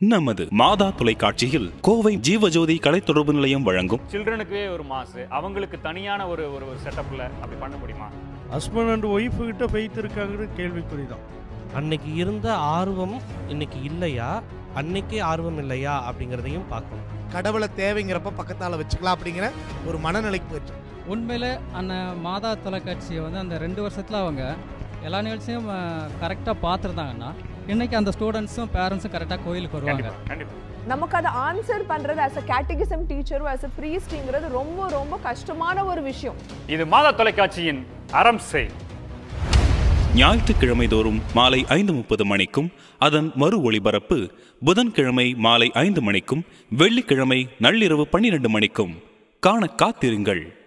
நமது மாதா தொலைக்காட்சியில் கோவை ஜீவஜோதி கலை தொடர்பு நிலையம் வழங்கும். சில்ட்ரனுக்கே ஒரு மாசு. அவங்களுக்கு தனியான ஒரு ஒரு ஒரு செட்டப்ல அப்படி பண்ண முடியுமா? ஹஸ்பண்ட் அண்ட் ஒய்ஃபு கிட்ட போயிட்டு இருக்காங்கிறது கேள்விக்குறி தான் அன்னைக்கு இருந்த ஆர்வம் இன்னைக்கு இல்லையா? அன்னைக்கே ஆர்வம் இல்லையா? அப்படிங்கிறதையும் பார்க்கணும். கடவுளை தேவைங்கிறப்ப பக்கத்தால் வச்சுக்கலாம் அப்படிங்கிற ஒரு மனநிலைக்கு போயிட்டு உண்மையில் அந்த மாதா தொலைக்காட்சியை வந்து அந்த ரெண்டு வருஷத்தில் அவங்க எல்லா நிகழ்ச்சியும் கரெக்டாக பார்த்துருந்தாங்கன்னா இன்னைக்கு அந்த ஸ்டூடெண்ட்ஸும் பேரண்ட்ஸும் கரெக்டாக கோயிலுக்கு வருவாங்க. நமக்கு அதை ஆன்சர் பண்றது as a catechism டீச்சரும் as a priestங்கிறது ரொம்ப ரொம்ப கஷ்டமான ஒரு விஷயம். இது மாதா தொலைக்காட்சியின் அறம் செய். ஞாயிற்றுக்கிழமை தோறும் மாலை ஐந்து முப்பது மணிக்கும் அதன் மறு ஒளிபரப்பு புதன்கிழமை மாலை ஐந்து மணிக்கும் வெள்ளிக்கிழமை நள்ளிரவு பன்னிரண்டு மணிக்கும். காண காத்திருங்கள்.